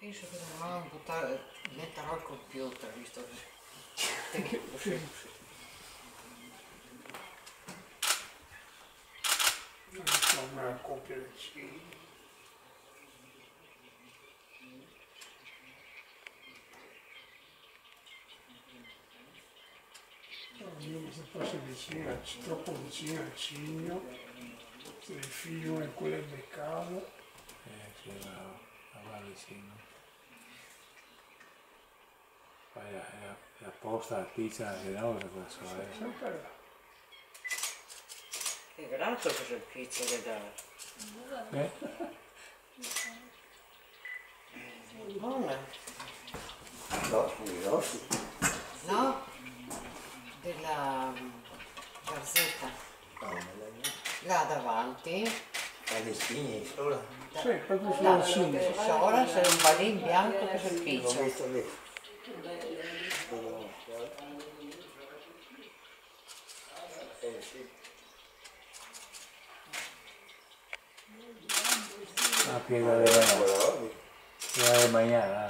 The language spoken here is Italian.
Isto vou botar, aumentar o computer, isto tem que puxar, puxar. Não é competentinho. Amigos, apaixonadinha, trocadinha, tinho. Três filhos, uma encolha de casa. É, sei lá, a Valentina. Eh, sì, bravo, la va vicino. Poi è, è, apposta la pizza per questo, eh. sempre là. È grato che sono pizza che dà. Eh? Buona, No, i nostri. no? Della mm, garzetta. No, Là davanti. Palestina sola. Sì, proprio che si ora c'è un balin bianco che si L'ho La piedra de la... La de mañana.